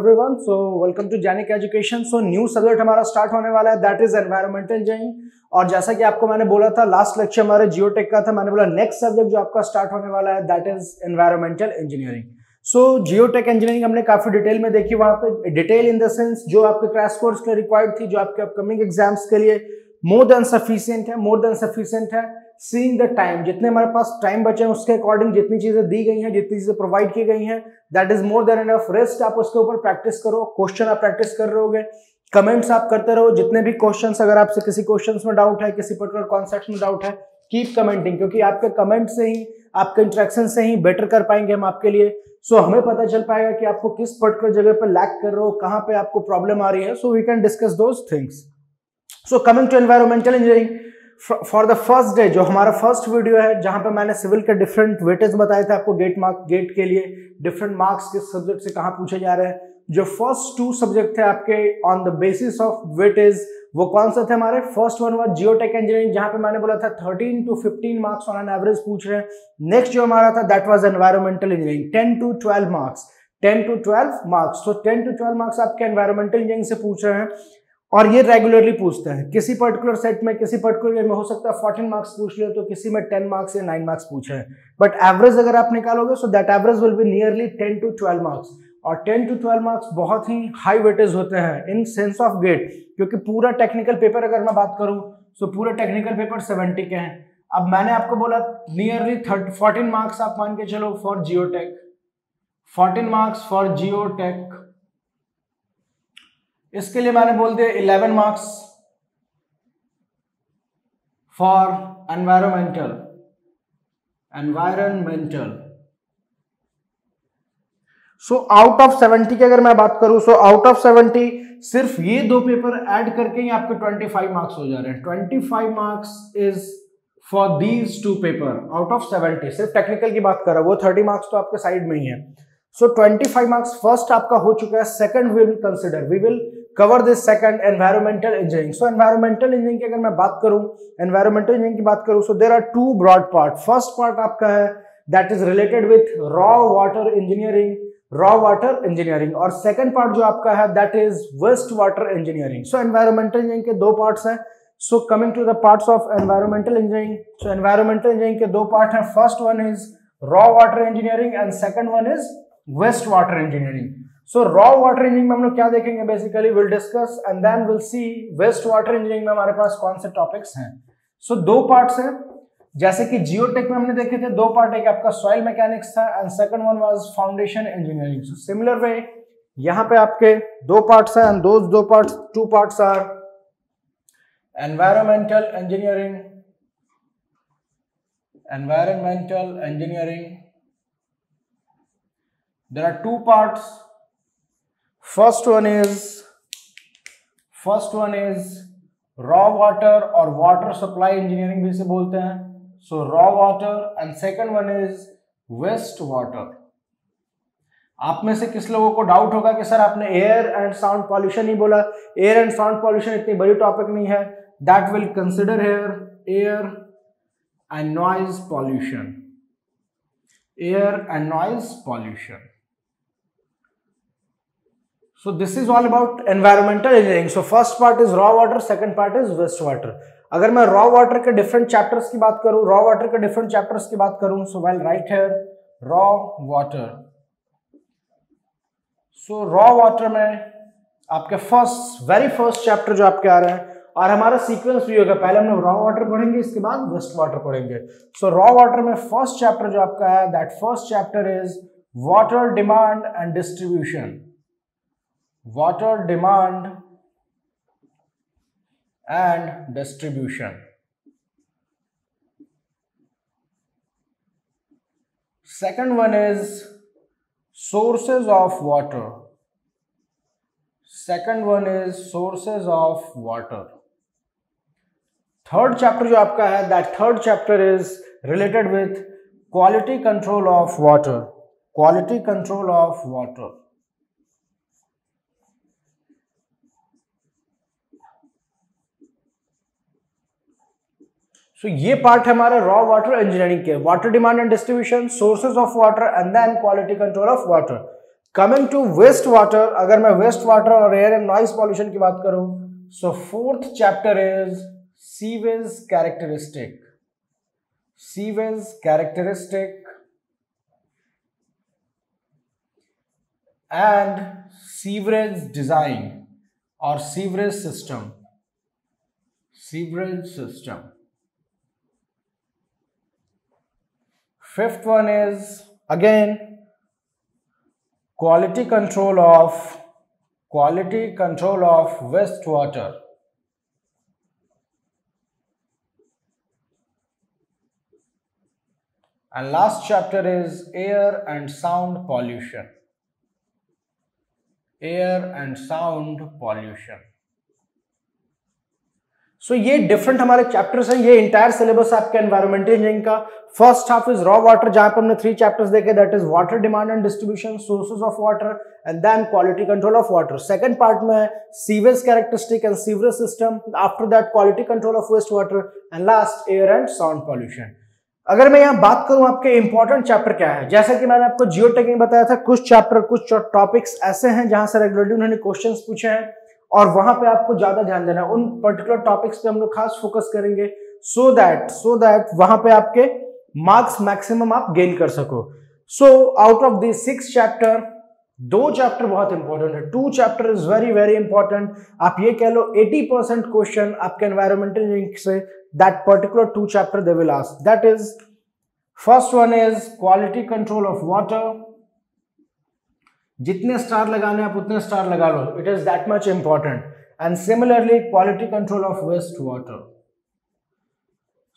Everyone so welcome to Jainik education so new subject हमारा start होने वाला है. दैट इज़ एनवायरमेंटल इंजीनियरिंग और जैसा कि आपको मैंने बोला था लास्ट लेक्चर हमारे जियोटेक का था. मैंने बोला नेक्स्ट सब्जेक्ट जो आपका स्टार्ट होने वाला है that is environmental engineering so geotech engineering हमने काफ़ी डिटेल में देखी वहाँ पे. डिटेल इन द सेंस जो आपके क्रैश कोर्स के रिक्वायर्ड थी, जो आपके अपकमिंग एग्ज़ाम्स के लिए मोर देन सफिशियंट है मोर देन सफिशियंट है. सीइंग द टाइम जितने हमारे पास टाइम बचे हैं उसके अकॉर्डिंग जितनी चीज़ें दी गई हैं जितनी चीज़ें प्रोवाइड की गई हैं that is more than enough rest आप उसके ऊपर प्रैक्टिस करो क्वेश्चन आप प्रैक्टिस कर रहे होगे कमेंट्स आप करते रहो जितने भी क्वेश्चन अगर आपसे किसी क्वेश्चन में डाउट है किसी पर्टिकुलर कॉन्सेप्ट में डाउट है कीप कमेंटिंग क्योंकि आपके कमेंट से ही आपके इंट्रैक्शन से ही बेटर कर पाएँगे हम आपके लिए। सो so, हमें पता चल पाएगा कि आपको किस पर्टिकुलर जगह पर लैक कर रहे हो कहाँ पे आपको प्रॉब्लम आ रही है so we can discuss those things so coming to environmental engineering for the first day जो हमारा फ़र्स्ट वीडियो है, जहाँ पे मैंने सिविल के डिफरेंट वेटेज बताए थे आपको गेट मार्क गेट के लिए डिफरेंट मार्क्स किस सब्जेक्ट से कहाँ पूछे जा रहे हैं। जो फ़र्स्ट टू सब्जेक्ट थे आपके on the basis of weightage वो कौन सा थे हमारे? First one was geotech engineering जहाँ पे मैंने बोला था 13 to 15 marks on an average पूछ रहे हैं। नेक्स्ट जो हमारा था that was environmental engineering 10 to 12 marks 10 to 12 marks तो 10 टू 12 मार्क्स आपके एनवायरमेंटल इंजीनियरिंग से पूछ रहे हैं। और ये रेगुलरली पूछते हैं, किसी पर्टिकुलर सेट में, किसी पर्टिकुलर में हो सकता है फोर्टीन मार्क्स पूछ लियो तो किसी में टेन मार्क्स या नाइन मार्क्स पूछे हैं। बट एवरेज अगर आप निकालोगे so that average will be nearly ten to twelve marks और टेन टू ट्वेल्व मार्क्स बहुत ही हाई वेटेज होते हैं इन सेंस ऑफ़ गेट क्योंकि पूरा टेक्निकल पेपर अगर मैं बात करूँ सो पूरा टेक्निकल पेपर सेवेंटी के हैं। अब मैंने आपको बोला नियरली थर्टी फोर्टीन मार्क्स आप मान के चलो for geotech fourteen marks for geotech इसके लिए मैंने बोल दिया eleven marks for environmental environmental. So out of seventy की अगर मैं बात करूँ सो आउट ऑफ़ सेवेंटी सिर्फ़ ये दो पेपर ऐड करके ही आपके ट्वेंटी फाइव मार्क्स हो जा रहे हैं। Twenty five marks is for these two paper out of seventy सिर्फ़ टेक्निकल की बात कर रहा है, वो थर्टी मार्क्स तो आपके साइड में ही है। So twenty five marks first आपका हो चुका है second we will consider we will cover this second environmental engineering so environmental engineering की अगर मैं बात करूँ एनवायरमेंटल इंजीनियरिंग की बात करूँ so there are two broad part first part आपका है that is related with raw water engineering raw water engineering और सेकंड पार्ट जो आपका है that is waste water engineering so environmental engineering के दो पार्ट्स हैं. So coming to the parts of environmental engineering so environmental engineering के दो part हैं. First one is raw water engineering and second one is waste water engineering so raw water engineering में हम लोग क्या देखेंगे? Basically will discuss and then will see waste water engineering में हमारे पास कौन से टॉपिक्स हैं। सो so, दो पार्ट्स हैं। जैसे कि जियोटेक में हमने देखे थे दो पार्ट एक आपका सॉइल मैकेनिक्स था and second one was foundation engineering so similar way यहाँ पे आपके दो पार्ट्स हैं एंड दोज दो parts two parts are environmental engineering environmental engineering there are two parts first one is, first one is raw water or water supply engineering भी से बोलते हैं। So, raw water and second one is waste water. आप में से किस लोगों को डाउट होगा कि सर आपने एयर एंड साउंड पॉल्यूशन ही बोला? एयर एंड साउंड पॉल्यूशन इतनी बड़ी टॉपिक नहीं है। That will consider here air and noise pollution air and noise pollution so this is all about environmental engineering so first part is raw water second part is waste water अगर मैं raw water के different chapters की बात करूँ raw water के different chapters की बात करूँ सो वेल राइट है raw water so raw water में आपके फ़र्स्ट वेरी फ़र्स्ट चैप्टर जो आपके आ रहे हैं, और हमारा सीक्वेंस भी होगा। पहले हम लोग रॉ वाटर पढ़ेंगे, इसके बाद वेस्ट वाटर पढ़ेंगे। सो रॉ वाटर में फ़र्स्ट चैप्टर जो आपका है that first chapter is water demand and distribution water demand and distribution. Second one is sources of water. Second one is sources of water. Third chapter जो आपका है that third chapter is related with quality control of water. Quality control of water. So so, ये part है हमारे raw water engineering के। Water demand and distribution sources of water and then quality control of water coming to waste water अगर मैं waste water और air and noise pollution की बात करूँ so fourth chapter is sewage characteristic sewage characteristic and sewerage design और sewerage system sewerage system fifth one is again quality control of quality control of wastewater. And last chapter is air and sound pollution. Air and sound pollution so ये different हमारे chapters हैं। ये entire syllabus आपके environmental engineering का first half is raw water जहाँ पर हमने three chapters देखे that is water demand and distribution sources of water and then quality control of water second part में sewage characteristic and sewerage system after that quality control of waste water and last air and sound pollution अगर मैं यहाँ बात करूँ आपके important chapter क्या है? जैसा कि मैंने आपको जियो बताया था, कुछ चैप्टर कुछ टॉपिक्स ऐसे हैं जहाँ से रेगुलरली उन्होंने क्वेश्चंस पूछे हैं। और वहाँ पे आपको ज़्यादा ध्यान देना है। उन पर्टिकुलर टॉपिक्स पे हम लोग खास फोकस करेंगे सो दैट सो दैट वहाँ पे आपके मार्क्स मैक्सिमम आप गेन कर सको। So out of this six chapter दो चैप्टर बहुत इंपॉर्टेंट है। Two chapter is very very important आप ये कह लो 80 परसेंट क्वेश्चन आपके एनवायरमेंटल इंजीनियरिंग से that particular two chapter they will ask that is first one is quality control of water जितने स्टार लगाने आप उतने स्टार लगा लो। It is that much important and similarly quality control of waste water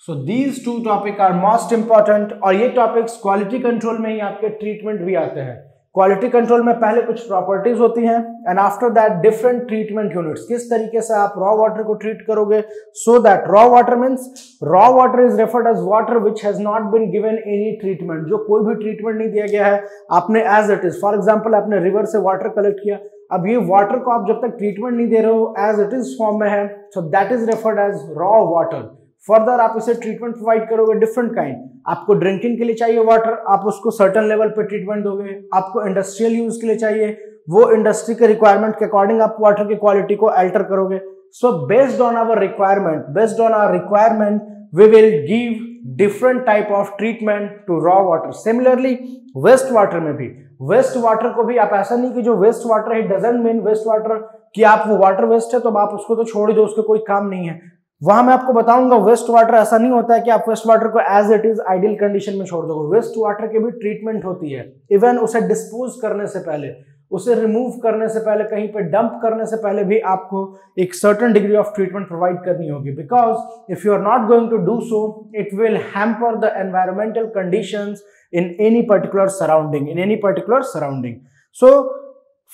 so these two topic are most important और ये topics quality control में ही आपके treatment भी आते हैं। क्वालिटी कंट्रोल में पहले कुछ प्रॉपर्टीज़ होती हैं and after that different treatment units किस तरीके से आप रॉ वाटर को ट्रीट करोगे? So that raw water means raw water is referred as water which has not been given any treatment जो कोई भी ट्रीटमेंट नहीं दिया गया है, आपने as it is for example आपने रिवर से वाटर कलेक्ट किया। अब ये वाटर को आप जब तक ट्रीटमेंट नहीं दे रहे हो एज इट इज़ फॉर्म में है so that is referred as raw water further आप इसे ट्रीटमेंट प्रोवाइड करोगे डिफरेंट काइंड आपको ड्रिंकिंग के लिए चाहिए वाटर आप उसको सर्टन लेवल पे ट्रीटमेंट दोगे, आपको इंडस्ट्रियल यूज़ के लिए चाहिए, वो इंडस्ट्री के रिक्वायरमेंट के अकॉर्डिंग आप वाटर की क्वालिटी को अल्टर करोगे. So based on our requirement based on our requirement we will give different type of treatment to raw water similarly waste water में भी. वेस्ट वाटर को भी आप ऐसा नहीं कि जो वेस्ट वाटर है डजेंट मीन वेस्ट वाटर कि आप वो वाटर वेस्ट है तो आप उसको तो छोड़ दो, उसका कोई काम नहीं है. वहाँ मैं आपको बताऊँगा वेस्ट वाटर ऐसा नहीं होता है कि आप वेस्ट वाटर को as it is ideal condition में छोड़ दोगे। वेस्ट वाटर की भी ट्रीटमेंट होती है। इवन उसे डिस्पोज करने से पहले, उसे रिमूव करने से पहले, कहीं पे डंप करने से पहले भी आपको एक certain degree of treatment provide करनी होगी। Because if you are not going to do so it will hamper the environmental conditions in any particular surrounding in any particular surrounding so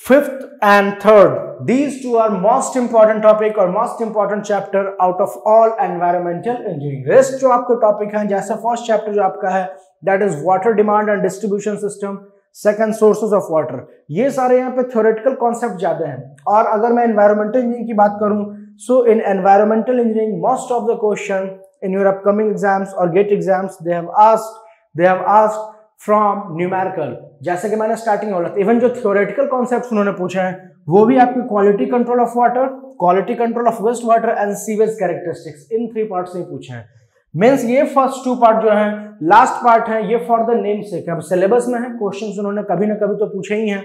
fifth and third these two are most important topic or most important chapter out of all environmental engineering rest जो आपके topic हैं जैसे first chapter जो आपका है that is water demand and distribution system second sources of water ये सारे यहाँ पे theoretical concept ज़्यादा हैं और अगर मैं environmental engineering की बात करूँ so in environmental engineering most of the question in your upcoming exams or gate exams they have asked they have asked from numerical जैसे कि मैंने स्टार्टिंग बोला इवन जो थियोरेटिकल कॉन्सेप्ट उन्होंने पूछे हैं, वो भी आपकी quality control of water quality control of waste water and sewage characteristics in three part से पूछे हैं। मीन्स ये फ़र्स्ट टू पार्ट जो है लास्ट पार्ट है, ये फॉर द नेम से अब सिलेबस में है क्वेश्चन उन्होंने कभी ना कभी तो पूछे ही हैं।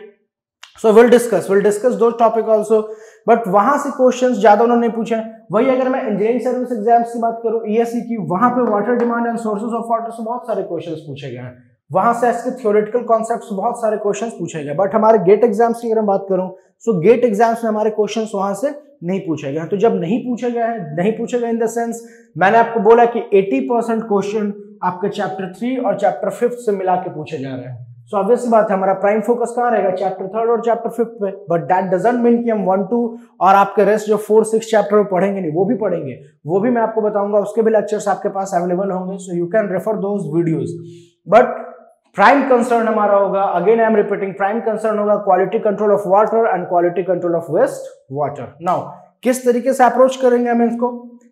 So will discuss will discuss दो टॉपिक ऑल्सो बट वहाँ से क्वेश्चन ज़्यादा उन्होंने पूछे वही अगर मैं इंजीनियरिंग सर्विस एग्ज़ाम्स की बात करूँ ईएससी e की वहाँ पे water demand and sources of water से बहुत सारे क्वेश्चंस पूछे गए हैं। वहाँ से इसके थियोरेटिकल कॉन्सेप्ट्स बहुत सारे क्वेश्चन पूछे गए। बट हमारे गेट एग्ज़ाम्स की अगर मैं बात करूँ सो गेट एग्ज़ाम्स में हमारे क्वेश्चंस वहाँ से नहीं पूछे गए तो जब नहीं पूछे गए हैं, नहीं पूछे गए इन द सेंस मैंने आपको बोला कि 80 परसेंट क्वेश्चन आपके चैप्टर थ्री और चैप्टर फिफ्थ से मिला के पूछे जा रहे हैं। सो ऑब्वियस बात है, हमारा प्राइम फोकस कहाँ रहेगा? चैप्टर थर्ड और चैप्टर फिफ्थ पे। बट दैट डजेंट मीन कि हम वन टू और आपके रेस्ट जो फोर सिक्स चैप्टर में पढ़ेंगे नहीं, वो भी पढ़ेंगे। वो भी मैं आपको बताऊँगा, उसके भी लेक्चर्स आपके पास अवेलेबल होंगे so you can refer those videos but prime concern हमारा होगा। Again I am repeating prime concern होगा quality control of water and quality control of waste water now किस तरीके से अप्रोच करेंगे हम इसको?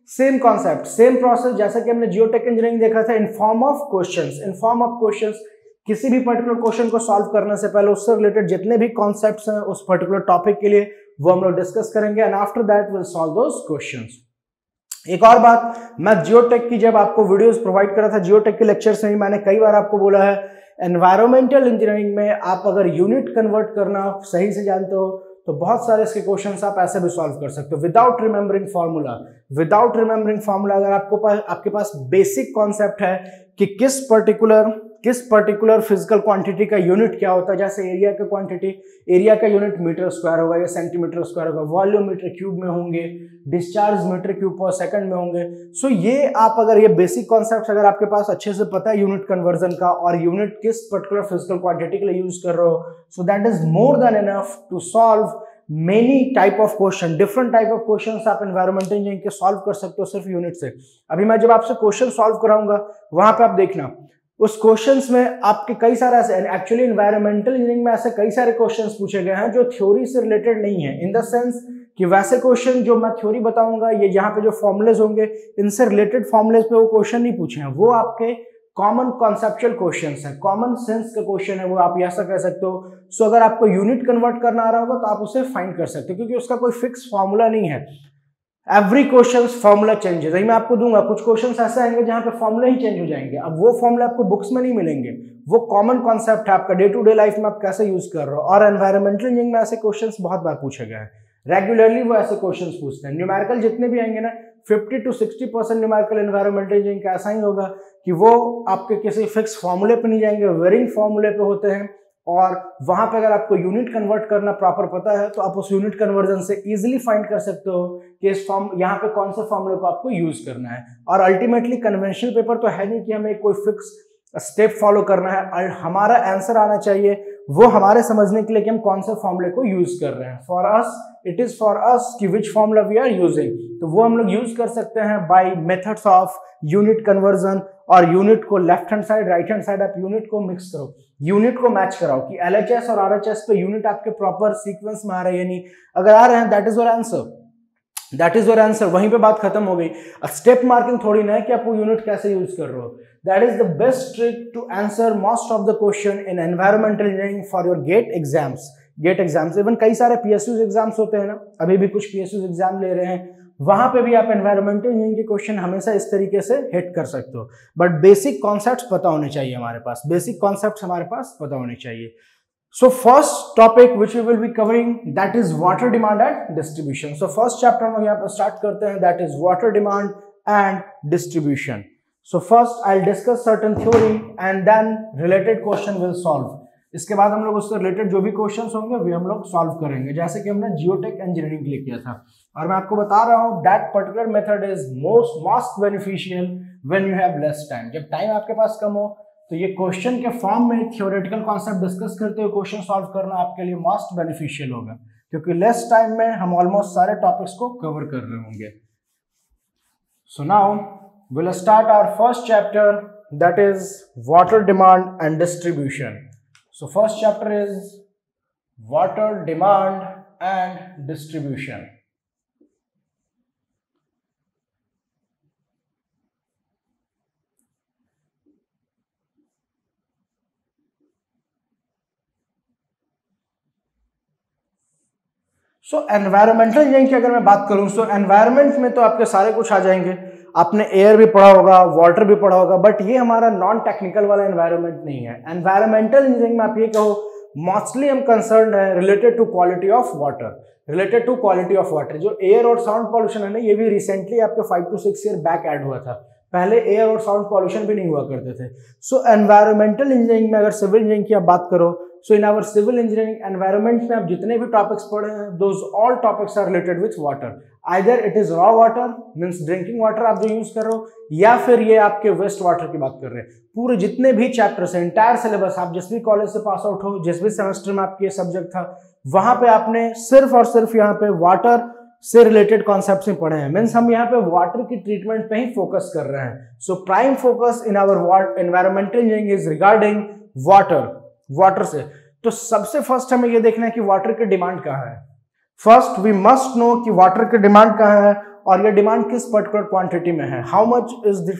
सेम कॉन्सेप्ट सेम प्रोसेस जैसा कि हमने जियोटेक इंजीनियरिंग देखा था in form of questions in form of questions किसी भी पर्टिकुलर क्वेश्चन को सॉल्व करने से पहले उससे रिलेटेड जितने भी कॉन्सेप्ट हैं उस पर्टिकुलर टॉपिक के लिए वो हम लोग डिस्कस करेंगे and after that will solve those questions एक और बात, मैं जियोटेक की जब आपको वीडियोस प्रोवाइड करा था जियोटेक के लेक्चर्स में मैंने कई बार आपको बोला है एनवायरमेंटल इंजीनियरिंग में आप अगर यूनिट कन्वर्ट करना सही से जानते हो तो बहुत सारे इसके क्वेश्चन आप ऐसे भी सॉल्व कर सकते हो। Without remembering formula without remembering formula अगर आपको पास आपके पास बेसिक कॉन्सेप्ट है कि किस पर्टिकुलर किस पर्टिकुलर फ़िज़िकल क्वांटिटी का यूनिट क्या होता है? जैसे एरिया का क्वांटिटी एरिया का यूनिट मीटर स्क्वायर होगा, या सेंटीमीटर स्क्वायर होगा वॉल्यूम मीटर क्यूब में होंगे discharge metre cube per second में होंगे। सो so, ये आप अगर, ये बेसिक कॉन्सेप्ट अगर आपके पास अच्छे से पता है यूनिट कन्वर्जन का, और यूनिट किस पर्टिकुलर फ़िज़िकल क्वांटिटी के लिए यूज़ कर रहे हो so that is more than enough to solve many type of question different type of question आप एनवायरमेंटल इंजीनियरिंग के सॉल्व कर सकते हो सिर्फ़ यूनिट से। अभी मैं जब आपसे क्वेश्चन सॉल्व कराऊँगा, वहाँ पे आप देखना उस क्वेश्चंस में आपके कई सारे ऐसे एक्चुअली इन्वायरमेंटल इंजीनियरिंग में ऐसे कई सारे क्वेश्चंस पूछे गए हैं जो थ्योरी से रिलेटेड नहीं है इन द सेंस कि वैसे क्वेश्चन जो मैं थ्योरी बताऊँगा, ये यहाँ पे जो फॉर्मुलेज होंगे, इनसे रिलेटेड फॉर्मुलेज पे वो क्वेश्चन नहीं पूछे हैं। वो आपके कॉमन कॉन्सेप्चुअल क्वेश्चन है कॉमन सेंस का क्वेश्चन है, वो आप ऐसा कह सकते हो। सो अगर आपको यूनिट कन्वर्ट करना आ रहा होगा तो आप उसे फाइंड कर सकते हो, क्योंकि उसका कोई फिक्स फॉर्मूला नहीं है। एवरी क्वेश्चन फॉर्मूला चेंजेस मैं आपको दूँगा, कुछ क्वेश्चन ऐसे आएँगे जहाँ पे फॉर्मूला ही चेंज हो जाएँगे। अब वो फॉर्मूला आपको बुक्स में नहीं मिलेंगे। वो कॉमन कॉन्सेप्ट है आपका। डे टू डे लाइफ में आप कैसे यूज़ कर रहे हो? और एनवायरमेंटल इंजीनियरिंग में ऐसे क्वेश्चन बहुत बार पूछे गए हैं। रेगुलरली वो ऐसे क्वेश्चन पूछते हैं। न्यूमेरिकल जितने भी आएँगे ना 50 to 60 percent numerical environmental engineering का ऐसा ही होगा कि वो आपके किसी फिक्स फॉर्मूले पे नहीं जाएँगे वेरिंग फॉर्मूले पे होते हैं। और वहाँ पे अगर आपको यूनिट कन्वर्ट करना प्रॉपर पता है तो आप उस यूनिट कन्वर्जन से इजीली फाइंड कर सकते हो कि इस फॉर्म यहाँ पे कौन से फॉर्मूले को आपको यूज़ करना है। और अल्टीमेटली कन्वेंशनल पेपर तो है नहीं कि हमें कोई फिक्स स्टेप फॉलो करना है। और हमारा आंसर आना चाहिए, वो हमारे समझने के लिए कि हम कौन से फॉर्मूले को यूज़ कर रहे हैं। For us it is for us कि which formula we are using तो वो हम लोग यूज़ कर सकते हैं by methods of unit conversion और यूनिट को left hand side right hand side आप यूनिट को मिक्स करो। यूनिट को मैच कराओ कि एलएचएस और आरएचएस पे यूनिट आपके प्रॉपर सीक्वेंस में आ रहे हैं नहीं। अगर आ रहे हैं that is your answer that is your answer वहीं पे बात खत्म हो गई। स्टेप मार्किंग थोड़ी ना है कि आप वो यूनिट कैसे यूज़ कर रहे हो। That is the best trick to answer most of the question in environmental engineering for your GATE exams GATE exams even कई सारे पीएसयू एग्ज़ाम्स होते हैं ना। अभी भी कुछ पीएसयू एग्ज़ाम ले रहे हैं। वहाँ पे भी आप एनवायरमेंटल इंजीनियरिंग के क्वेश्चन हमेशा इस तरीके से हिट कर सकते हो। बट बेसिक कॉन्सेप्ट पता होने चाहिए हमारे पास। बेसिक कॉन्सेप्ट हमारे पास पता होने चाहिए। So first topic which we will be covering that is water demand and distribution so first chapter हम यहाँ पर स्टार्ट करते हैं that is water demand and distribution so first I discuss certain theory and then related question will solve इसके बाद हम लोग उससे रिलेटेड जो भी क्वेश्चन होंगे, वे हम लोग सॉल्व करेंगे। जैसे कि हमने जियोटेक इंजीनियरिंग के लिए किया था। और मैं आपको बता रहा हूँ that particular method is most most beneficial when you have less time जब टाइम आपके पास कम हो तो ये क्वेश्चन के फॉर्म में थियोरेटिकल कॉन्सेप्ट डिस्कस करते हुए क्वेश्चन सॉल्व करना आपके लिए मोस्ट बेनिफिशियल होगा। क्योंकि लेस टाइम में हम ऑलमोस्ट सारे टॉपिक्स को कवर कर रहे होंगे। So now will start our first chapter that is water demand and distribution So first chapter is water demand and distribution. So environmental engineering की अगर मैं बात करूँ सो एनवायरमेंट में तो आपके सारे कुछ आ जाएँगे। आपने एयर भी पढ़ा होगा वाटर भी पढ़ा होगा बट ये हमारा नॉन टेक्निकल वाला एनवायरमेंट नहीं है। एनवायरमेंटल इंजीनियरिंग में आप ये कहो मोस्टली हम कंसर्न है related to quality of water related to quality of water जो एयर और साउंड पॉल्यूशन है ना, ये भी रिसेंटली आपके five to six year back add हुआ था। पहले एयर और साउंड पॉल्यूशन भी नहीं हुआ करते थे। सो एनवायरमेंटल इंजीनियरिंग में अगर सिविल इंजीनियरिंग की आप बात करो so in our civil engineering environment में आप जितने भी टॉपिक्स पढ़े हैं those all topics are related with water either it is raw water means drinking water आप जो यूज़ कर रहे हो, या फिर ये आपके वेस्ट वाटर की बात कर रहे हैं। पूरे जितने भी चैप्टर्स हैं इंटायर सिलेबस आप जिस भी कॉलेज से पास आउट हो, जिस भी सेमेस्टर में आपके सब्जेक्ट था, वहाँ पे आपने सिर्फ़ और सिर्फ़ यहाँ पे वाटर से रिलेटेड कॉन्सेप्ट ही पढ़े हैं। मीन्स हम यहाँ पे वाटर की ट्रीटमेंट पे ही फोकस कर रहे हैं। So prime focus in our environmental engineering is regarding water water से। तो सबसे फ़र्स्ट हमें ये देखना है कि वाटर की डिमांड कहाँ है। फ़र्स्ट वी मस्ट नो कि वाटर की डिमांड कहाँ है और यह डिमांड किस पर्टिकुलर क्वांटिटी में है। How much is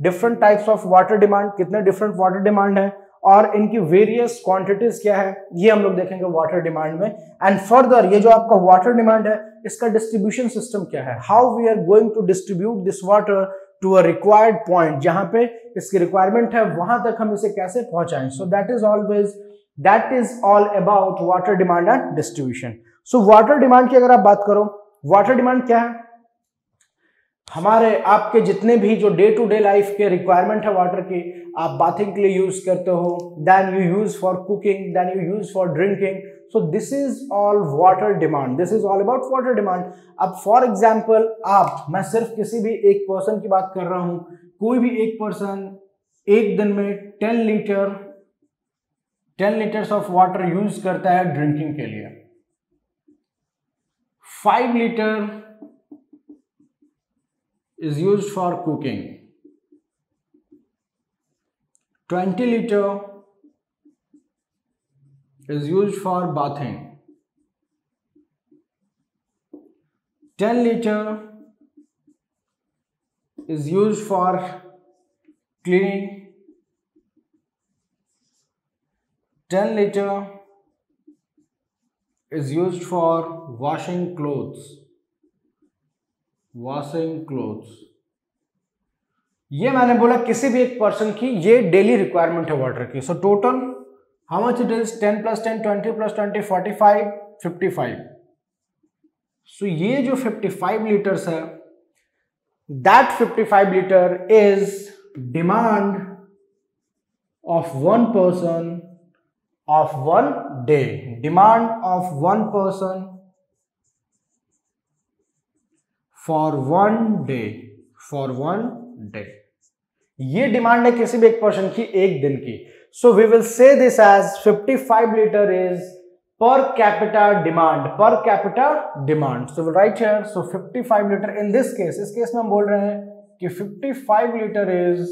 different types of water demand कितने डिफरेंट वाटर डिमांड है और इनकी वेरियस क्वांटिटीज क्या है, ये हम लोग देखेंगे वाटर डिमांड में। एंड फर्दर ये जो आपका वाटर डिमांड है, इसका डिस्ट्रीब्यूशन सिस्टम क्या है। How we are going to distribute this water to a required point जहाँ पे इसकी रिक्वायरमेंट है, वहाँ तक हम इसे कैसे पहुंचाएँ? So that is always that is all about water demand and distribution so water demand की अगर आप बात करो वाटर डिमांड क्या है? हमारे आपके जितने भी जो डे टू डे लाइफ के रिक्वायरमेंट है वाटर की, आप बाथिंग के लिए यूज़ करते हो then you use for cooking then you use for drinking so this is all water demand this is all about water demand अब फॉर एग्ज़ाम्पल आप, मैं सिर्फ़ किसी भी एक पर्सन की बात कर रहा हूँ, कोई भी एक पर्सन एक दिन में ten litre ten litres of water use करता है ड्रिंकिंग के लिए। Five litre is used for cooking. 20 liter is used for bathing. 10 liter is used for cleaning. 10 liter is used for washing clothes washing clothes ये मैंने बोला किसी भी एक पर्सन की, ये डेली रिक्वायरमेंट है वाटर की। So total how much it is ten plus ten twenty plus twenty forty five fifty five so ये जो फिफ्टी फाइव लीटर्स है that fifty five litre is demand of one person of one day demand of one person for one day for one day ये demand है किसी भी एक person की एक दिन की. So we will say this as 55 litre is per capita demand per capita demand so right here so 55 litre in this case इस केस में हम बोल रहे हैं कि 55 litre is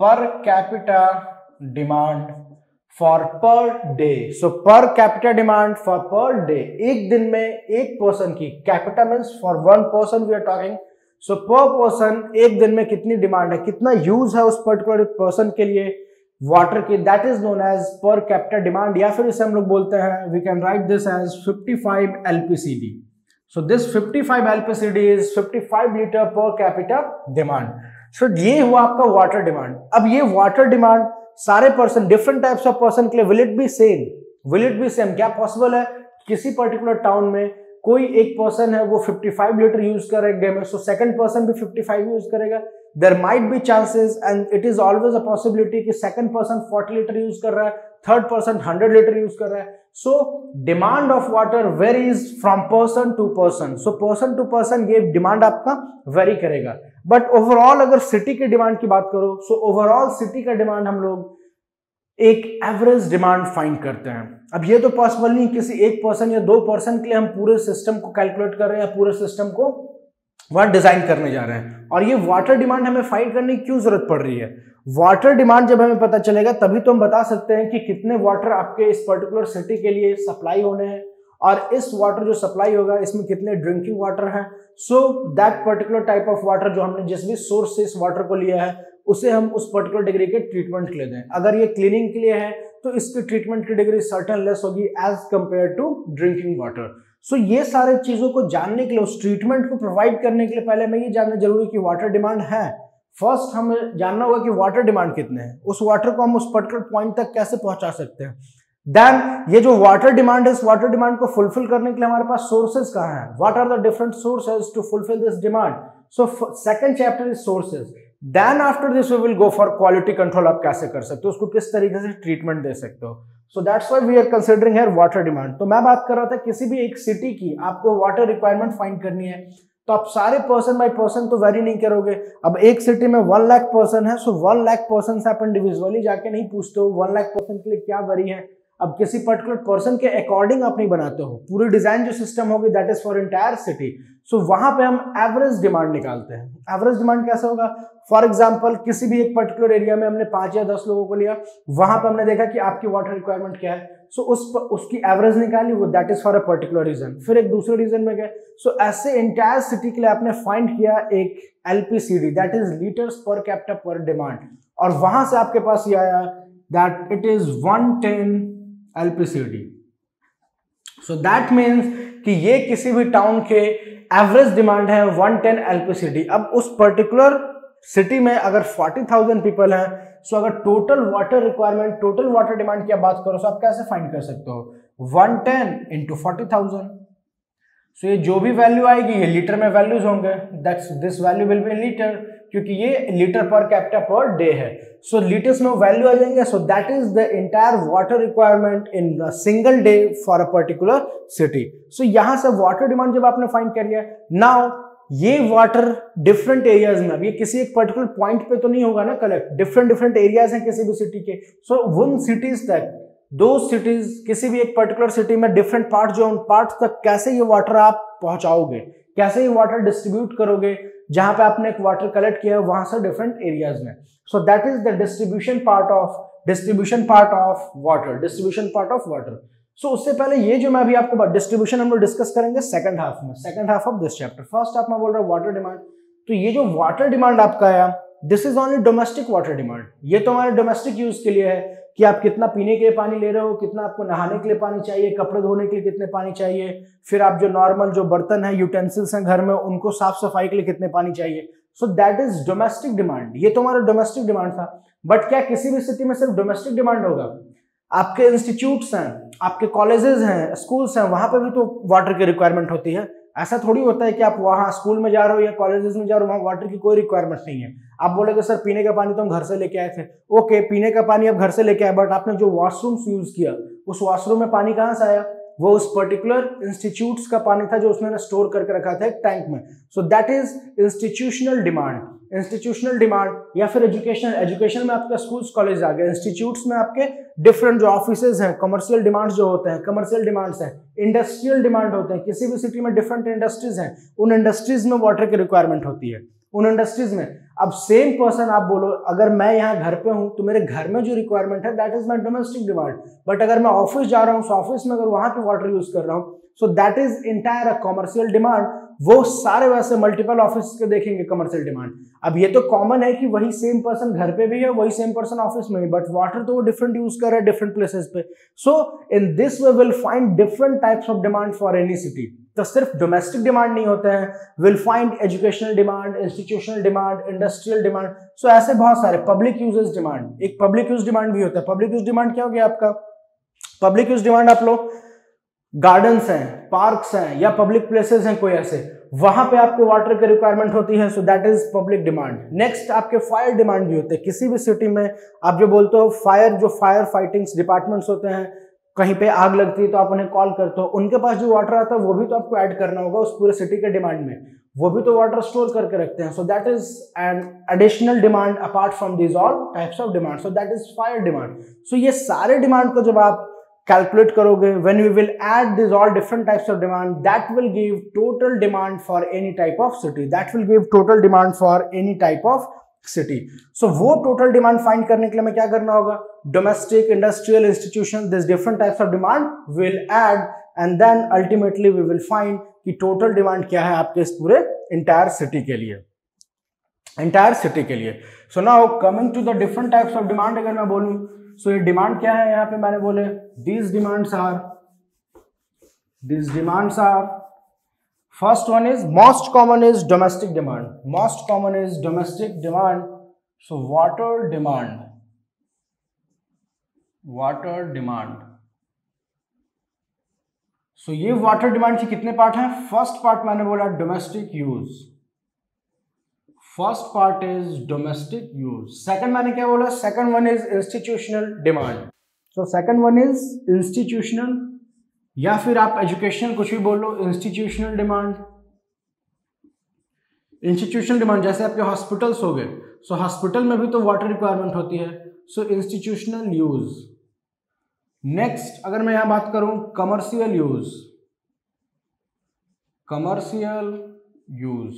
per capita demand for per day so per capital demand for per day एक दिन में एक पर्सन की capital mean for one person we are talking so per person एक दिन में कितनी डिमांड है? कितना यूज़ है उस पर्टिकुलर पर्सन के लिए? वाटर की that is known as per capital demand या फिर इसे हम लोग बोलते हैं we can write this as 55 LPCD so this 55 LPCD is 55 litre per capital demand so ये हुआ आपका वाटर डिमांड अब ये वाटर डिमांड सारे person different types of person के लिए will it be same will it be same क्या possible है? किसी पर्टिकुलर टाउन में कोई एक पर्सन है, वो 55 लीटर यूज़ कर रहे है में सो सेकंड पर्सन भी 55 यूज़ करेगा। There might be chances and it is always a possibility कि सेकंड पर्सन 40 लीटर यूज़ कर रहा है थर्ड पर्सन 100 लीटर यूज़ कर रहा है। So demand of water vary is from person to person so person to person ये demand आपका vary करेगा. बट ओवरऑल अगर सिटी की डिमांड की बात करो सो ओवरऑल सिटी का डिमांड हम लोग एक एवरेज डिमांड फाइंड करते हैं. अब ये तो पॉसिबल नहीं किसी एक पर्सन या दो पर्सन के लिए हम पूरे सिस्टम को कैलकुलेट कर रहे हैं या पूरे सिस्टम को वहाँ डिज़ाइन करने जा रहे हैं. और ये वाटर डिमांड हमें फाइंड करने की क्यों ज़रूरत पड़ रही है? वाटर डिमांड जब हमें पता चलेगा, तभी तो हम बता सकते हैं कि कितने वाटर आपके इस पर्टिकुलर सिटी के लिए सप्लाई होने हैं और इस वाटर जो सप्लाई होगा, इसमें कितने ड्रिंकिंग वाटर हैं। So that particular type of water जो हमने जिस भी सोर्स से इस वाटर को लिया है, उसे हम उस पर्टिकुलर डिग्री के ट्रीटमेंट लिए दें। अगर ये क्लीनिंग के लिए है तो इसकी ट्रीटमेंट की डिग्री सर्टन लेस होगी as compare to drinking water so ये सारे चीज़ों को जानने के लिए, उस ट्रीटमेंट को प्रोवाइड करने के लिए पहले हमें ये जानना ज़रूरी कि वाटर डिमांड है। फ़र्स्ट हमें जानना होगा कि वाटर डिमांड कितने हैं। उस वाटर को हम उस पर्टिकुलर पॉइंट तक कैसे पहुँचा सकते हैं? देन ये जो वाटर डिमांड है, इस वाटर डिमांड को फुलफिल करने के लिए हमारे पास सोर्सेज कहाँ हैं? What are the different sources to fulfil this demand so second chapter is sources then after this we will go for quality control आप कैसे कर सकते हो? उसको किस तरीके से ट्रीटमेंट दे सकते हो? So that's why we are considering here water demand तो मैं बात कर रहा था किसी भी एक सिटी की आपको वाटर रिक्वायरमेंट फाइंड करनी है तो आप सारे पर्सन बाय पर्सन तो वेरी नहीं करोगे। अब एक सिटी में वन लाख पर्सन है सो वन लाख पर्सन से आप इंडिविजुअली जाके नहीं पूछते हो वन लाख पर्सन के लिए क्या वरी है। अब किसी पर्टिकुलर पर्सन के अकॉर्डिंग आप नहीं बनाते हो। पूरी डिज़ाइन जो सिस्टम होगी that is for entire city so वहाँ पे हम एवरेज डिमांड निकालते हैं। एवरेज डिमांड कैसे होगा? फॉर एग्ज़ाम्पल किसी भी एक पर्टिकुलर एरिया में हमने पाँच या दस लोगों को लिया वहाँ पे हमने देखा कि आपकी वाटर रिक्वायरमेंट क्या है। सो so, उस पर उसकी एवरेज निकाली वो that is for a particular region फिर एक दूसरे रीजन में गए। सो so, ऐसे इंटायर सिटी के लिए आपने फाइंड किया एक LPCD that is litres per capita per demand और वहाँ से आपके पास ये आया that it is one 110 LPCD. So that means कि ये किसी भी टाउन के एवरेज डिमांड है 110 एलपीसीडी अब उस पर्टिकुलर सिटी में अगर 40,000 पीपल हैं सो अगर total water requirement total water demand की आप बात करो तो आप कैसे फाइंड कर सकते हो? 110 टेन इंटू फोर्टी सो ये जो भी वैल्यू आएगी ये लीटर में वैल्यूज़ होंगे. That's this value will be litre क्योंकि ये litre per capita per day है। सो लीटर्स में वैल्यू आ जाएँगे। So that is the entire water requirement in single day for a particular city so यहाँ से वाटर डिमांड जब आपने फाइंड कर लिया नाउ ये वाटर डिफरेंट एरियाज़ में, अब ये किसी एक पर्टिकुलर पॉइंट पे तो नहीं होगा ना कलेक्ट डिफरेंट डिफरेंट एरियाज़ हैं किसी भी सिटी के। सो वन सिटीज़ तक दो सिटीज़ किसी भी एक पर्टिकुलर सिटी में डिफरेंट पार्ट जो उन पार्ट तक कैसे ये वाटर आप पहुंचाओगे? कैसे ये वाटर डिस्ट्रीब्यूट करोगे? जहाँ पे आपने एक वाटर कलेक्ट किया है, वहाँ से डिफरेंट एरियाज़ में। So that is the distribution part of distribution part of water distribution part of water so उससे पहले ये जो मैं अभी आपको डिस्ट्रीब्यूशन हम लोग डिस्कस करेंगे सेकंड हाफ़ में second half of this chapter first half में बोल रहा हूँ वाटर डिमांड तो ये जो वाटर डिमांड आपका आया this is only domestic water demand ये तो हमारे डोमेस्टिक यूज़ के लिए है। कि आप कितना पीने के लिए पानी ले रहे हो, कितना आपको नहाने के लिए पानी चाहिए, कपड़े धोने के लिए कितने पानी चाहिए, फिर आप जो नॉर्मल जो बर्तन है यूटेंसिल्स हैं घर में, उनको साफ़ सफ़ाई के लिए कितने पानी चाहिए। So that is domestic demand ये तो हमारा डोमेस्टिक डिमांड था। बट क्या किसी भी स्थिति में सिर्फ़ डोमेस्टिक डिमांड होगा? आपके इंस्टीट्यूट्स हैं, आपके कॉलेजेस हैं स्कूल्स हैं, वहाँ पर भी तो वाटर की रिक्वायरमेंट होती है। ऐसा थोड़ी होता है कि आप वहाँ स्कूल में जा रहे हो या कॉलेजेस में जा रहे हो, वहाँ वाटर की कोई रिक्वायरमेंट नहीं है। आप बोलेगे, सर, पीने का पानी तो हम घर से लेके आए थे। ओके पीने का पानी आप घर से लेके आए बट आपने जो वॉशरूम्स यूज़ किया, उस वॉशरूम में पानी कहाँ से आया? वो उस पर्टिकुलर इंस्टीट्यूट्स का पानी था जो उसने स्टोर करके रखा था एक टैंक में। So that is institutional demand institutional demand या फिर एजुकेशनल एजुकेशन में आपके स्कूल्स कॉलेज आ गए। इंस्टीट्यूट्स में आपके डिफरेंट जो ऑफ़िस हैं कमर्शियल डिमांड्स जो होते हैं कमर्शियल डिमांड्स हैं इंडस्ट्रियल डिमांड होते हैं। किसी भी सिटी में डिफरेंट इंडस्ट्रीज़ हैं, उन इंडस्ट्रीज़ में वाटर की रिक्वायरमेंट होती है। उन इंडस्ट्रीज़ में। अब सेम पर्सन आप बोलो, अगर मैं यहाँ घर पे हूँ तो मेरे घर में जो रिक्वायरमेंट है that is my domestic demand but अगर मैं ऑफ़िस जा रहा हूँ तो ऑफ़िस में अगर वहाँ पे वाटर यूज़ कर रहा हूँ so that is entire commercial demand वो सारे वैसे मल्टीपल ऑफ़िस के देखेंगे कमर्शियल डिमांड अब ये तो कॉमन है कि वही सेम पर्सन घर पे भी है, वही सेम पर्सन ऑफ़िस में भी बट वाटर तो वो डिफरेंट यूज़ कर रहा है डिफरेंट प्लेसेस पे. So in this way will find different types of demand for any city तो सिर्फ़ डोमेस्टिक डिमांड नहीं होते हैं। Will find educational demand institutional demand industrial demand so ऐसे बहुत सारे पब्लिक यूजेस डिमांड एक पब्लिक यूज़ डिमांड भी होता है। पब्लिक यूज़ डिमांड क्या हो गया आपका? पब्लिक यूज़ डिमांड आप लोग गार्डन्स हैं पार्क्स हैं, या पब्लिक प्लेसेस हैं कोई ऐसे। वहाँ पे आपको वाटर की रिक्वायरमेंट होती है so that is public demand next आपके फायर डिमांड भी होते हैं। किसी भी सिटी में आप जो बोलते हो फायर जो फायर फाइटिंग्स डिपार्टमेंट्स होते हैं कहीं पे आग लगती है तो आप उन्हें कॉल करते हो। उनके पास जो वाटर आता है, वो भी तो आपको ऐड करना होगा उस पूरे सिटी के डिमांड में। वो भी तो वाटर स्टोर करके रखते हैं। So that is an additional demand apart from these all types of demand so that is fire demand so ये सारे डिमांड को जब आप कैलकुलेट करोगे when you will add these all different types of demand that will give total demand for any type of city that will give total demand for any type of city so वो total demand find करने के लिए हमें क्या करना होगा? Domestic industrial institution this different types of demand will add and then ultimately we will find कि total demand क्या है आपके इस पूरे इंटायर सिटी के लिए। इंटायर सिटी के लिए। So now coming to the different types of demand अगर मैं बोलूँ सो so ये डिमांड क्या है यहाँ पे मैंने बोले these demands are these demands are first one is most common is domestic demand most common is domestic demand so water demand water demand so ये वाटर डिमांड के कितने पार्ट हैं? फ़र्स्ट पार्ट मैंने बोला domestic use first part is domestic use second मैंने क्या बोला? Second one is institutional demand so second one is institutional या फिर आप एजुकेशनल कुछ भी बोल लो इंस्टीट्यूशनल डिमांड इंस्टीट्यूशनल डिमांड जैसे आपके हॉस्पिटल्स हो गए सो हॉस्पिटल में भी तो वाटर रिक्वायरमेंट होती है सो इंस्टीट्यूशनल यूज़ नेक्स्ट अगर मैं यहाँ बात करूँ commercial use commercial use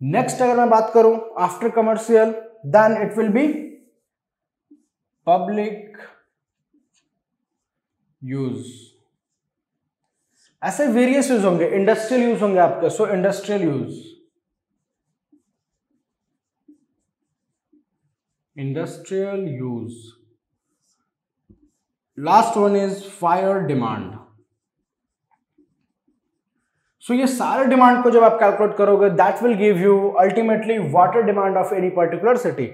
next अगर मैं बात करूँ after commercial then it will be public use ऐसे वेरियस यूज़ होंगे इंडस्ट्रियल यूज़ होंगे आपके so industrial use industrial use last one is fire demand so ये सारे डिमांड को जब आप कैलकुलेट करोगे that will give you ultimately water demand of any particular city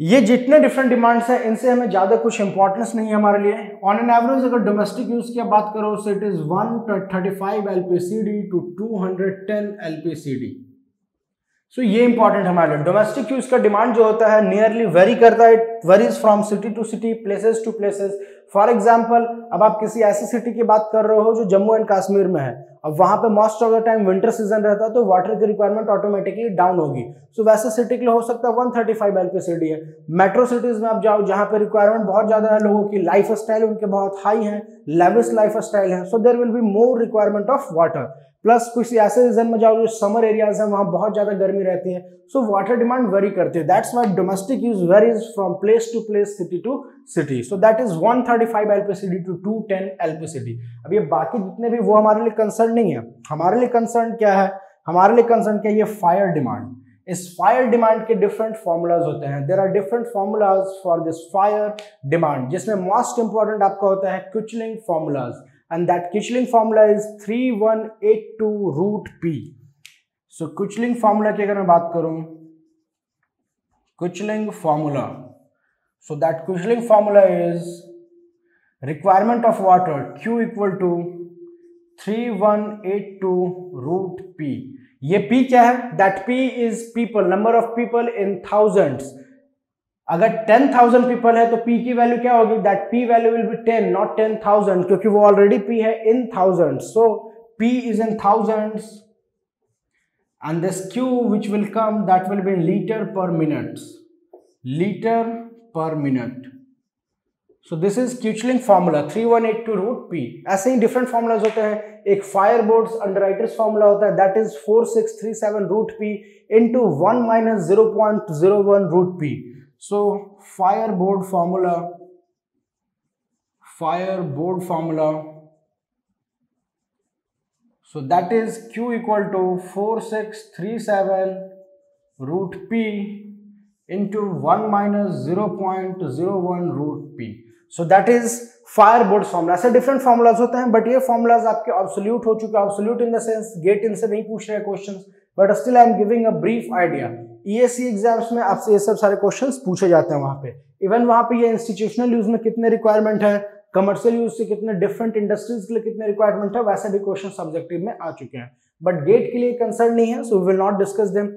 ये जितने डिफरेंट डिमांड्स हैं, इनसे हमें ज़्यादा कुछ इंपॉर्टेंस नहीं है हमारे लिए। ऑन एन एवरेज अगर डोमेस्टिक यूज़ की बात करो so it is one thirty five L P C D to two hundred ten L P C D so ये इंपॉर्टेंट हमारे लिए डोमेस्टिक यूज़ का डिमांड जो होता है नियरली वेरी करता है. It varies from city to city places to places for example अब आप किसी ऐसी सिटी की बात कर रहे हो जो जम्मू एंड कश्मीर में है. अब वहाँ पे most of the time winter season रहता है तो वाटर की रिक्वायरमेंट ऑटोमेटिकली डाउन होगी. सो so, वैसे सिटी के लिए हो सकता है वन थर्टी फाइव एलपीसीडी है. मेट्रो सिटीज़ में आप जाओ जहाँ पे रिक्वायरमेंट बहुत ज़्यादा है लोगों की लाइफ स्टाइल उनके बहुत हाई है लेविस लाइफ स्टाइल है. So there will be more requirement of water plus कुछ ऐसे रीजन में जाओ जो समर एरियाज़ है, वहाँ बहुत ज़्यादा गर्मी रहती है। सो वाटर डिमांड वेरी करती है। That's why domestic use varies from place to place city to city so that is 135 LPCD to 210 LPCD अब ये बाकी जितने भी वो हमारे लिए कंसर्न नहीं है। हमारे लिए कंसर्न क्या है? हमारे लिए कंसर्न क्या है? ये फायर डिमांड इस फायर डिमांड के डिफरेंट फॉर्मूलाज होते हैं। There are different formulas for this fire demand जिसमें मोस्ट इंपॉर्टेंट आपका होता है Kuichling formulas and that Kichling formula is 3182 root P. So Kichling formula की अगर मैं बात करूं Kichling formula. So that Kichling formula is requirement of water Q equal to 3182 root P. ये P क्या है? That P is people, number of people in thousands. अगर ten thousand people है तो पी की वैल्यू क्या होगी? That P value will be ten not ten thousand क्योंकि वो ऑलरेडी पी है in thousand so P is in thousand and this Q which will come that will be litre per minute litre per minute so this is Kuichling formula three one eight two root P ऐसे ही different formulas होते हैं. एक fire board underwriters formula होता है that is four six three seven root P into one minus zero zero So fire board formula, fire board formula. So that is Q equal to 4637 root P into 1 minus 0.01 root P. So that is fire board formula ऐसे different formulas होते हैं but ये formulas आपके absolute हो चुके हैं obsolete in the sense GATE इनसे नहीं पूछ रहे questions but still I am giving a brief idea ESC exams में आपसे ये सब सारे क्वेश्चंस पूछे जाते हैं वहाँ पे। इवन वहाँ पे ये इंस्टीट्यूशनल यूज़ में कितने रिक्वायरमेंट है कमर्शियल यूज़ से कितने डिफरेंट इंडस्ट्रीज़ के लिए कितने रिक्वायरमेंट है, वैसे भी क्वेश्चन सब्जेक्टिव में आ चुके हैं। बट गेट के लिए कंसर्न नहीं है so we will not discuss them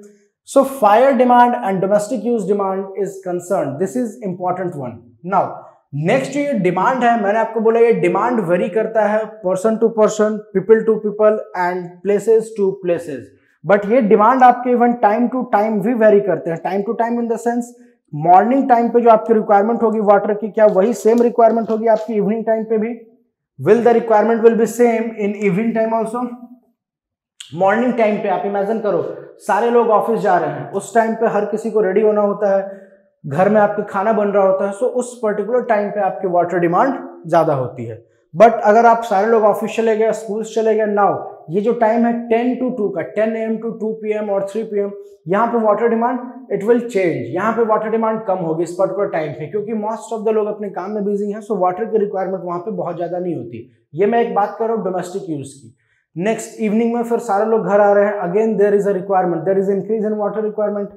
so fire demand and domestic use demand is concern this is important one now next ये डिमांड है, मैंने आपको बोला ये डिमांड वेरी करता है person to person people to people and places to places but ये demand आपके इवन टाइम टू टाइम भी वेरी करते हैं। Time to time in the sense morning time पे जो आपकी रिक्वायरमेंट होगी वाटर की, क्या वही सेम रिक्वायरमेंट होगी आपकी इवनिंग टाइम पे भी? Will the requirement will be same in evening time also morning time पे, आप इमेजिन करो, सारे लोग ऑफ़िस जा रहे हैं। उस टाइम पे हर किसी को रेडी होना होता है। घर में आपके खाना बन रहा होता है। सो उस पर्टिकुलर टाइम पे आपकी वाटर डिमांड ज़्यादा होती है। बट अगर आप सारे लोग ऑफ़िस चले गए स्कूल चले गए नाउ ये जो टाइम है 10 टू 2 का 10 एम टू 2 पी एम और 3 पी एम यहाँ पे water demand it will change यहाँ पे वाटर डिमांड कम होगी इस पर्टिकुलर टाइम पे, क्योंकि मोस्ट ऑफ़ द लोग अपने काम में बिज़ी हैं सो वाटर की रिक्वायरमेंट वहाँ पे बहुत ज़्यादा नहीं होती। ये मैं एक बात कर रहा हूँ डोमेस्टिक यूज़ की। नेक्स्ट इवनिंग में फिर सारे लोग घर आ रहे हैं। Again there is a requirement there is increase in water requirement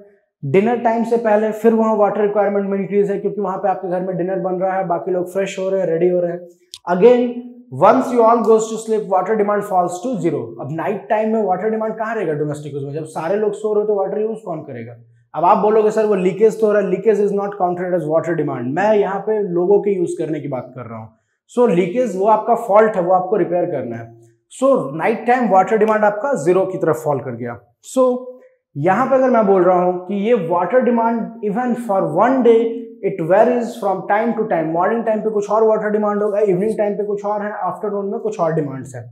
dinner time से पहले फिर वहाँ वाटर रिक्वायरमेंट में इंक्रीज है, क्योंकि वहाँ पे आपके घर में डिनर बन रहा है, बाकी लोग फ्रेश हो रहे हैं रेडी हो रहे हैं। Again once you all goes to sleep water demand falls to zero अब नाइट टाइम में वाटर डिमांड कहाँ रहेगा डोमेस्टिक यूज़ में? जब सारे लोग सो रहे हो तो वाटर यूज़ कौन करेगा? अब आप बोलोगे सर वो लीकेज तो हो रहा है। Leakage is not counted as water demand मैं यहाँ पे लोगों के यूज़ करने की बात कर रहा हूँ। सो लीकेज वो आपका फॉल्ट है वो आपको रिपेयर करना है। So night time water demand आपका ज़ीरो की तरफ़ फॉल कर गया। सो so, यहाँ पे अगर मैं बोल रहा हूँ कि ये water demand even for one day it varies from time to time morning time पे कुछ और वाटर डिमांड होगा इवनिंग टाइम पे कुछ और है आफ्टरनून में कुछ और डिमांड्स है।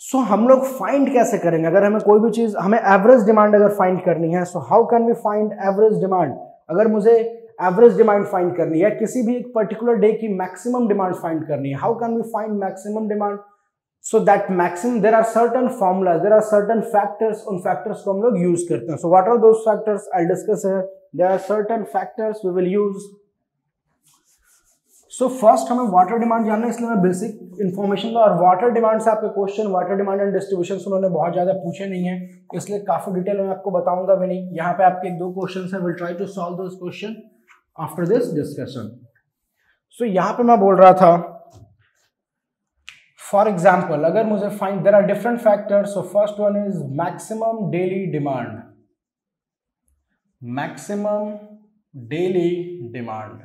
सो so, हम लोग फाइंड कैसे करेंगे? अगर हमें कोई भी चीज़ हमें एवरेज डिमांड अगर फाइंड करनी है so how can we find average demand अगर मुझे एवरेज डिमांड फाइंड करनी है किसी भी एक पर्टिकुलर डे की मैक्सिमम डिमांड फाइंड करनी है how can we find maximum demand so that maximum there are certain formulas there are certain factors उन फैक्टर्स को हम लोग यूज़ करते हैं। So what are those factors I discuss है। There are certain factors we will use. So first हमें water demand जानना है इसलिए मैं बेसिक इन्फॉर्मेशन का और वाटर डिमांड से आपके question water demand and distribution उन्होंने बहुत ज़्यादा पूछे नहीं है। इसलिए काफ़ी डिटेल में आपको बताऊँगा भी नहीं। यहाँ पे आपके दो क्वेश्चन है will try to solve those question after this discussion so यहाँ पे मैं बोल रहा था फॉर एग्ज़ाम्पल अगर मुझे find there are different factors so first one is maximum daily demand maximum daily demand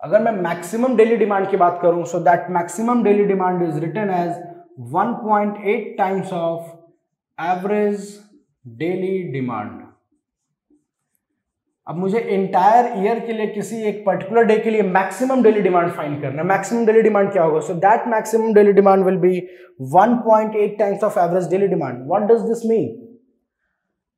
अगर मैं मैक्सिमम डेली डिमांड की बात करूँ so that maximum daily demand is written as 1.8 times of average daily demand अब मुझे entire year के लिए किसी एक पर्टिकुलर डे के लिए मैक्सिमम डेली डिमांड फाइंड करना है। मैक्सिमम डेली डिमांड क्या होगा? So that maximum daily demand will be 1.8 times of average daily demand what does this mean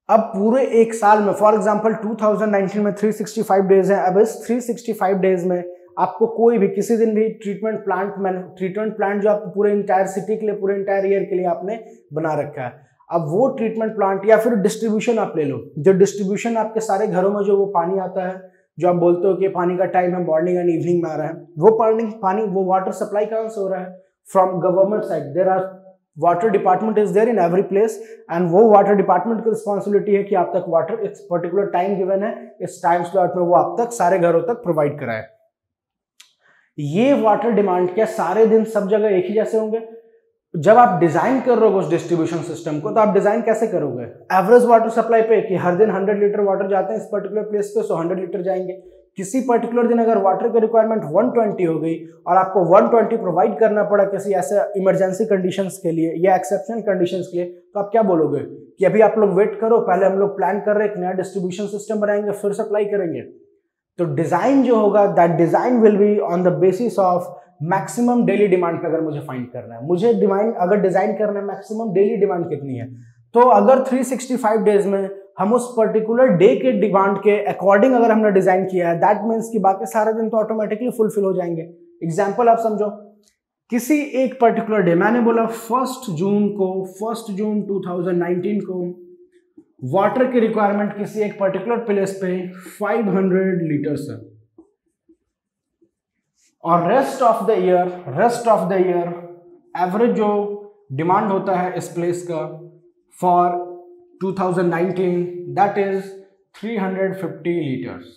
अब पूरे एक साल में फॉर एग्जांपल 2019 में 365 डेज़ है, अब इस 365 डेज़ में आपको कोई भी, किसी दिन भी ट्रीटमेंट प्लांट ट्रीटमेंट प्लांट जो आपको पूरे इंटायर सिटी के लिए, पूरे इंटायर ईयर के लिए आपने बना रखा है। अब वो ट्रीटमेंट प्लांट या फिर डिस्ट्रीब्यूशन आप ले लो। जो डिस्ट्रीब्यूशन आपके सारे घरों में जो वो पानी आता है, जो आप बोलते हो कि पानी का टाइम है मॉर्निंग एंड इवनिंग में आ रहा है, वो पानी पानी, वो वाटर सप्लाई कहाँ से हो रहा है? From government side there are water department is there in every place and वो वाटर डिपार्टमेंट की रिस्पॉन्सिबिलिटी है कि आप तक वाटर एक पर्टिकुलर टाइम गिवन है, इस टाइम स्लॉट में वो आप तक सारे घरों तक प्रोवाइड कराए। ये वाटर डिमांड क्या सारे दिन सब जगह एक ही जैसे होंगे? जब आप डिज़ाइन कर रहे हो उस डिस्ट्रीब्यूशन सिस्टम को तो आप डिज़ाइन कैसे करोगे? एवरेज वाटर सप्लाई पे कि हर दिन 100 लीटर वाटर जाते हैं इस पर्टिकुलर प्लेस पे सो 100 लीटर जाएँगे। किसी पर्टिकुलर दिन अगर वाटर की रिक्वायरमेंट 120 हो गई और आपको 120 प्रोवाइड करना पड़ा किसी ऐसे इमरजेंसी कंडीशंस के लिए या एक्सेप्शनल कंडीशंस के लिए तो आप क्या बोलोगे? कि अभी आप लोग वेट करो, पहले हम लोग प्लान कर रहे हैं, एक नया डिस्ट्रीब्यूशन सिस्टम बनाएँगे, फिर सप्लाई करेंगे। तो डिज़ाइन जो होगा that design will be on the basis of maximum daily demand पे अगर मुझे फाइंड करना है। मुझे डिमांड अगर डिज़ाइन करना है मैक्सिमम डेली डिमांड कितनी है? तो अगर 365 डेज़ में हम उस पर्टिकुलर डे के डिमांड के अकॉर्डिंग अगर हमने डिज़ाइन किया है दैट मीन्स कि बाकी सारे दिन तो ऑटोमेटिकली फुलफिल हो जाएँगे। एग्ज़ाम्पल आप समझो, किसी एक पर्टिकुलर डे मैंने बोला फ़र्स्ट जून को फ़र्स्ट जून 2019 को वाटर की रिक्वायरमेंट किसी एक पर्टिकुलर प्लेस पे 500 लीटर्स है। और rest of the year rest of the year average जो डिमांड होता है इस प्लेस का for 2019 that is 350 litres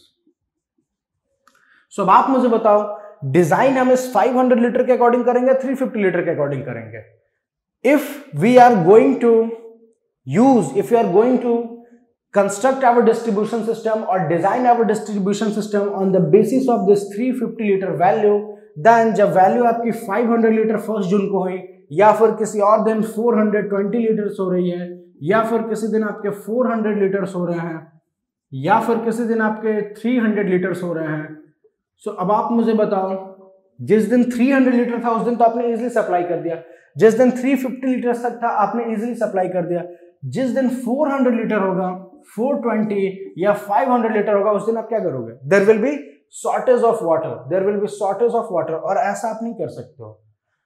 so अब आप मुझे बताओ डिज़ाइन हम इस 500 लीटर के अकॉर्डिंग करेंगे 350 लीटर के अकॉर्डिंग करेंगे? If we are going to use if you are going to construct our distribution system or design our distribution system on the basis of this 350 litre value then जब value आपकी 500 litre first जून को हुई, या फिर किसी और दिन 420 litre हो रही है या फिर किसी दिन आपके 400 लीटर्स हो रहे हैं, या फिर किसी दिन आपके 300 लीटर्स हो रहे हैं। सो अब आप मुझे बताओ, जिस दिन 300 लीटर था, उस दिन तो आपने इजिली सप्लाई कर दिया। जिस दिन 350 लीटर तक था, आपने इजीली सप्लाई कर दिया। जिस दिन 400 लीटर होगा 420 या 500 लीटर होगा, उस दिन आप क्या करोगे? There will be shortage of water there will be shortage of water और ऐसा आप नहीं कर सकते हो।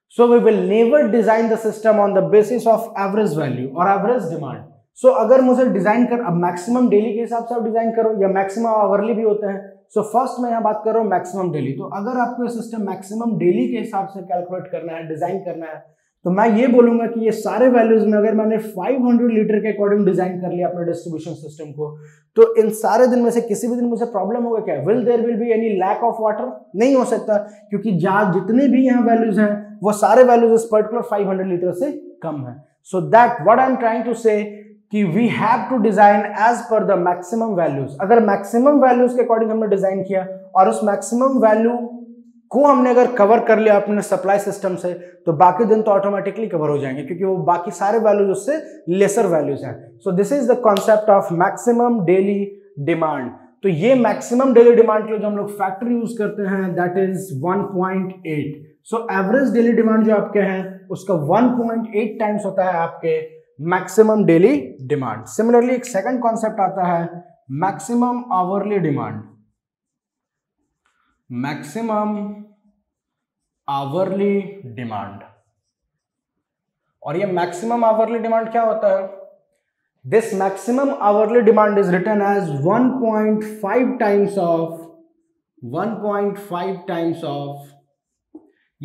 So we will never design the system on the basis of average value or average demand. so, अगर मुझे डिज़ाइन कर अब मैक्सिमम डेली के हिसाब से आप डिज़ाइन करो या मैक्सिमम आवरली भी होते हैं सो so, फ़र्स्ट मैं यहाँ बात कर रहा हूँ मैक्सिमम डेली तो अगर आपको ये सिस्टम मैक्सिमम डेली के हिसाब से कैलकुलेट करना है डिज़ाइन करना है तो मैं ये बोलूँगा कि ये सारे वैल्यूज़ में अगर मैंने 500 लीटर के अकॉर्डिंग डिज़ाइन कर लिया अपने डिस्ट्रीब्यूशन सिस्टम को तो इन सारे दिन में से किसी भी दिन मुझे प्रॉब्लम होगा क्या? Will there will be any lack of water नहीं हो सकता क्योंकि जहाँ जितने भी यहाँ वैल्यूज़ हैं वो सारे वैल्यूज़ इस पर्टिकुलर 500 लीटर से कम है। So that what I am trying to say कि we have to design as per the maximum values अगर मैक्सिमम वैल्यूज़ के अकॉर्डिंग हमने डिज़ाइन किया और उस मैक्सिमम वैल्यू को हमने अगर कवर कर लिया अपने सप्लाई सिस्टम से तो बाकी दिन तो ऑटोमेटिकली कवर हो जाएँगे क्योंकि वो बाकी सारे वैल्यूज़ उससे लेसर वैल्यूज़ हैं। So this is the concept of maximum daily demand तो ये मैक्सिमम डेली डिमांड के लिए जो हम लोग फैक्टर यूज़ करते हैं that is 1.8 so average daily demand जो आपके हैं, उसका 1.8 टाइम्स होता है आपके मैक्सिमम डेली डिमांड सिमिलरली एक सेकंड कॉन्सेप्ट आता है maximum hourly demand maximum hourly demand और ये मैक्सिमम आवरली डिमांड क्या होता है? This maximum hourly demand is written as 1.5 times of 1.5 times of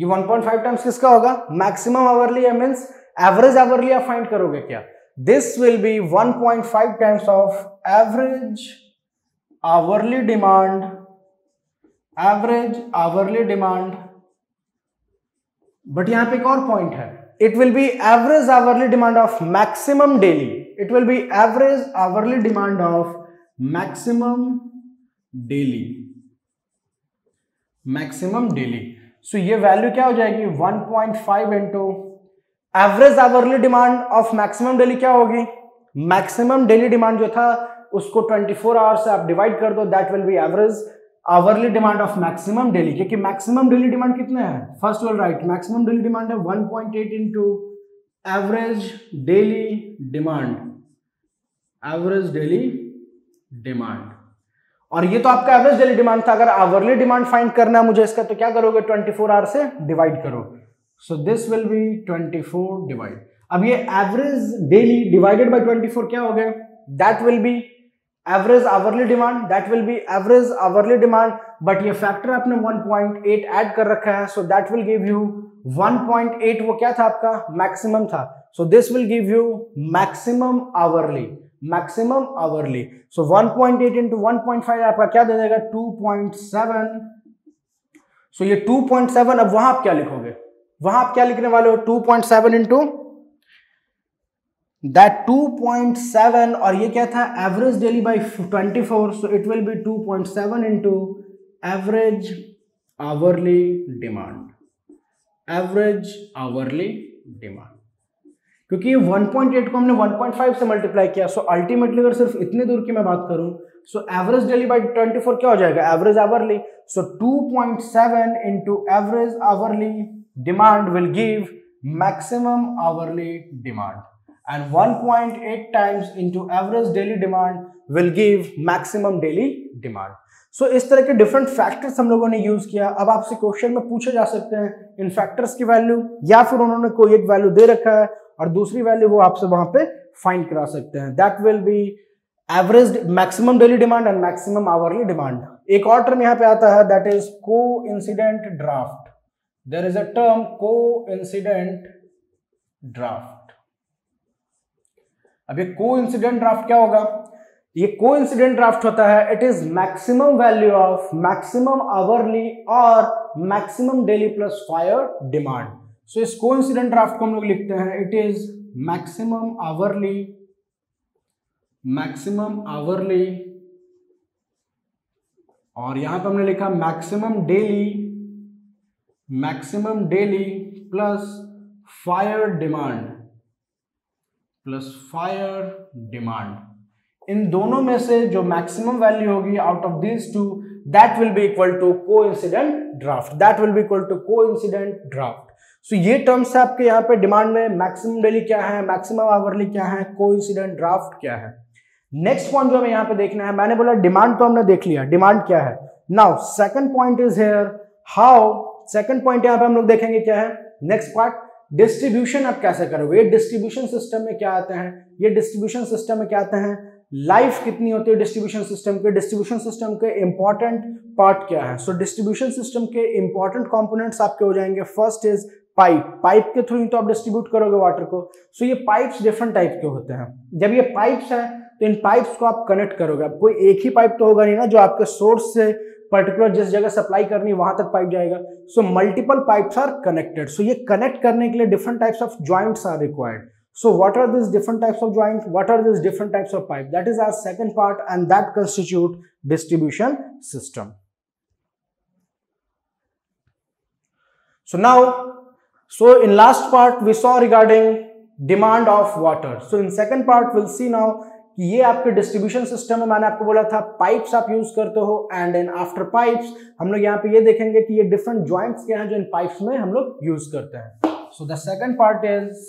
ये 1.5 टाइम्स किसका होगा? Maximum hourly mean average hourly आप फाइंड करोगे क्या? This will be 1.5 times of average hourly demand average hourly demand but यहाँ पे एक और पॉइंट है। It will be average hourly demand of maximum daily it will be average hourly demand of maximum daily maximum daily so ये value क्या हो जाएगी? 1.5 point five into average hourly demand of maximum daily क्या होगी? Maximum daily demand जो था, उसको 24 four hours से आप डिवाइड कर दो that will be average hourly demand of maximum daily क्योंकि मैक्सिमम डेली डिमांड कितने हैं? First will right maximum daily demand है 1.8 point eight into average daily demand average daily demand और ये तो आपका एवरेज डेली डिमांड था। अगर आवरली डिमांड फाइंड करना है मुझे इसका तो क्या करोगे? 24 फोर आवर से डिवाइड करो। So this will be 24 divide अब ये एवरेज डेली डिवाइडेड बाय 24 क्या हो गया? That will be average hourly demand that will be average hourly demand but ये फैक्टर आपने 1.8 ऐड कर रखा है so that will give you 1.8 वो क्या था आपका? मैक्सिमम था। So this will give you maximum hourly maximum hourly so 1.8 point eight into one आपका क्या दे देगा? 2.7 सो ये 2.7 अब वहाँ आप क्या लिखोगे? वहाँ आप क्या लिखने वाले हो? 2.7 पॉइंट सेवन इंटू दैट 2.7 और ये क्या था? Average daily by 24 so it will be 2.7 point seven into average hourly demand average hourly demand क्योंकि 1.8 को हमने 1.5 से मल्टीप्लाई किया सो अल्टीमेटली अगर सिर्फ़ इतने दूर की मैं बात करूँ सो एवरेज डेली बाई 24 क्या हो जाएगा? Average hourly so 2.7 point seven into average hourly demand will give maximum hourly demand and 1.8 times into average daily demand will give maximum daily demand so इस तरह के डिफरेंट फैक्टर्स हम लोगों ने use किया। अब आपसे क्वेश्चन में पूछे जा सकते हैं, इन फैक्टर्स की वैल्यू या फिर उन्होंने कोई एक वैल्यू दे रखा है और दूसरी वैल्यू वो आपसे वहाँ पे फाइंड करा सकते हैं। That will be average maximum daily demand and maximum hourly demand एक और टर्म यहाँ पे आता है that is coincident draft there is a term coincident draft अब ये को इंसिडेंट ड्राफ्ट क्या होगा? ये को इंसिडेंट ड्राफ्ट होता है it is maximum value of maximum hourly और maximum daily plus fire demand so इस कोइंसिडेंट ड्राफ्ट को हम लोग लिखते हैं। It is maximum hourly maximum hourly और यहाँ पर हमने लिखा maximum daily maximum daily plus fire demand plus fire demand इन दोनों में से जो मैक्सिमम वैल्यू होगी out of this two be equal to coincident draft that will be equal to coincident draft so so, ये टर्म्स है आपके यहाँ पे डिमांड में मैक्सिमम डेली क्या है मैक्सिमम आवरली क्या है को ड्राफ्ट क्या है? नेक्स्ट पॉइंट जो हमें यहाँ पे देखना है मैंने बोला डिमांड तो हमने देख लिया डिमांड क्या है? Now second point is here how second point यहाँ पे हम लोग देखेंगे क्या है? नेक्स्ट पार्ट डिस्ट्रीब्यूशन आप कैसे करोगे? ये डिस्ट्रीब्यूशन सिस्टम में क्या आते हैं? ये डिस्ट्रीब्यूशन सिस्टम में क्या आते हैं? लाइफ कितनी होती है डिस्ट्रीब्यूशन सिस्टम के, डिस्ट्रीब्यूशन सिस्टम के इंपॉर्टेंट पार्ट क्या है? सो डिस्ट्रीब्यूशन सिस्टम के इंपॉर्टेंट कंपोनेंट्स आपके हो जाएँगे। फ़र्स्ट इज़ पाइप पाइप के थ्रू ही तो आप डिस्ट्रीब्यूट करोगे वाटर को। सो so, ये पाइप्स डिफरेंट टाइप के होते हैं। जब ये पाइप्स हैं तो इन पाइप्स को आप कनेक्ट करोगे। अब कोई एक ही पाइप तो होगा नहीं ना, जो आपके सोर्स से पर्टिकुलर जिस जगह सप्लाई करनी वहाँ तक पाइप जाएगा। So multiple pipes are connected so ये कनेक्ट करने के लिए different types of joints are required so what are these different types of joints what are these different types of pipe that is our second part and that constitute distribution system so now So in last part we saw regarding demand of water. So in second part we'll see now कि ये आपके distribution system में मैंने आपको बोला था pipes आप use करते हो एंड इन आफ्टर पाइप्स हम लोग यहाँ पे ये देखेंगे कि ये डिफरेंट ज्वाइंट्स क्या हैं जो इन पाइप्स में हम लोग यूज करते हैं so the second part is